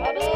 Bye-bye.